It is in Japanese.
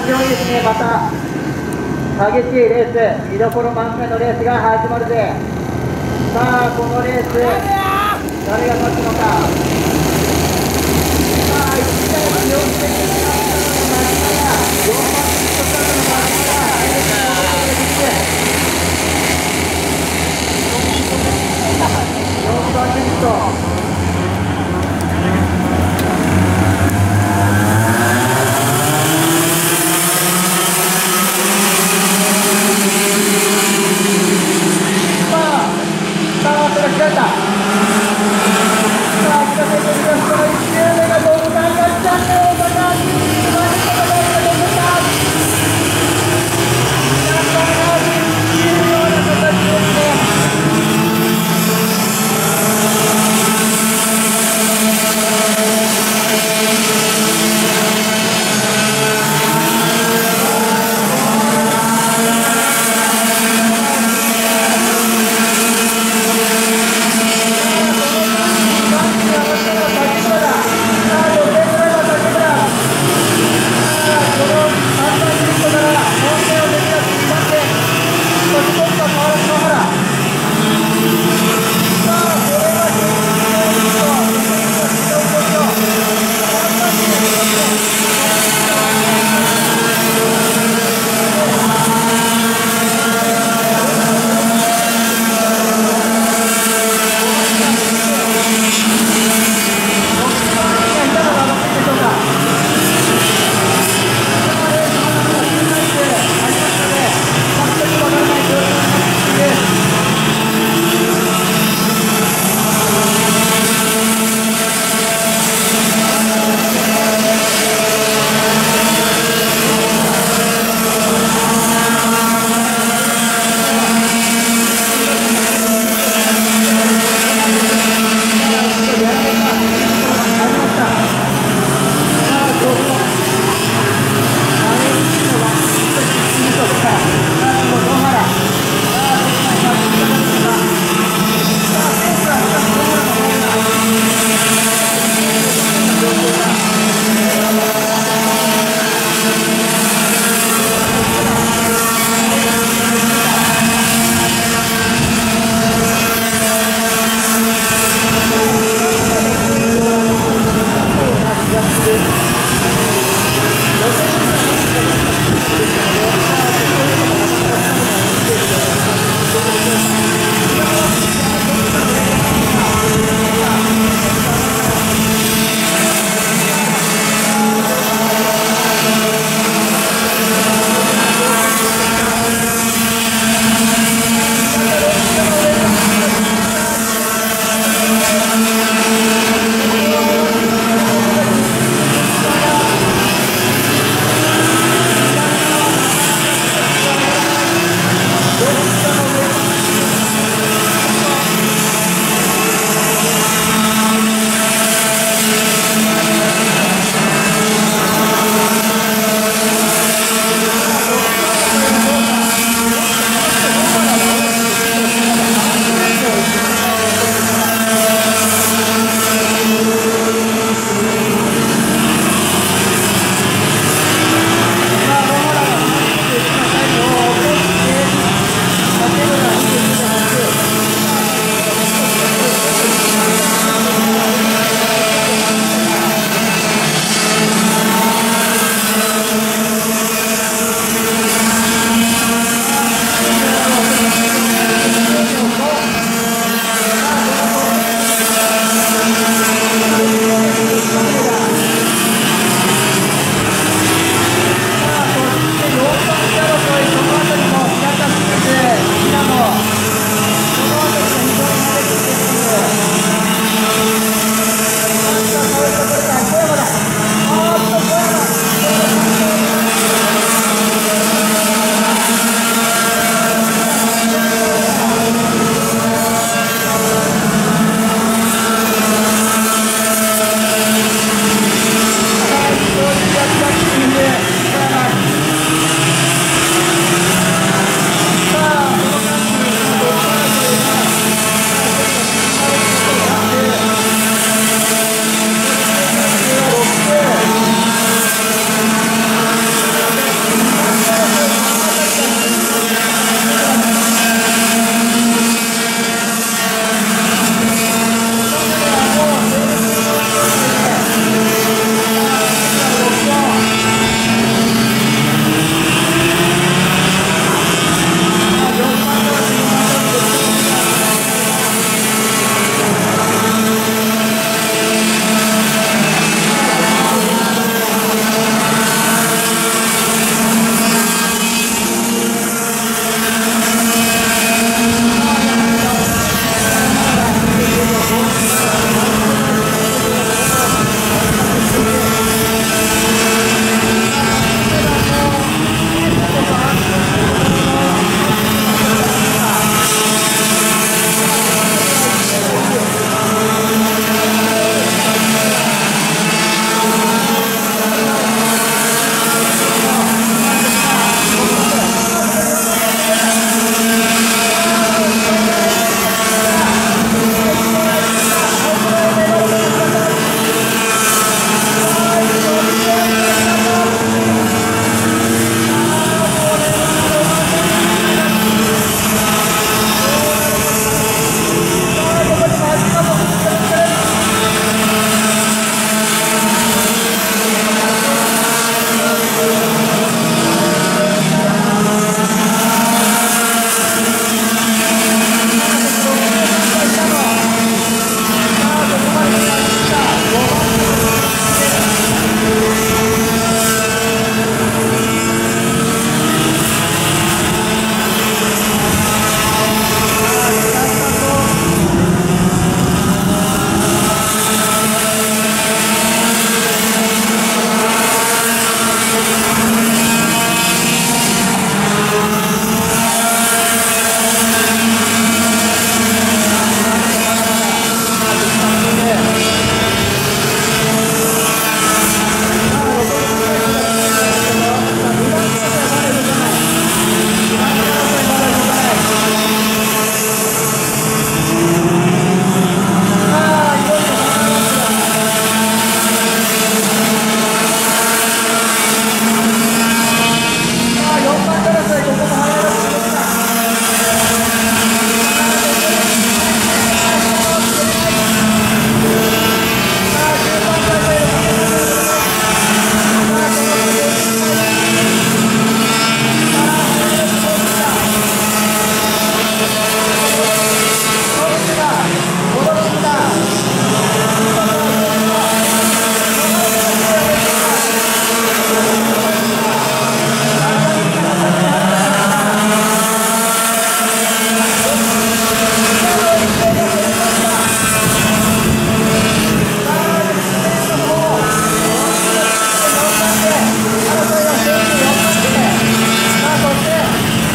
非常にですねまた激しいレース見どころ満開のレースが始まるぜさあこのレース誰が勝つのか。さあ1台気をつけて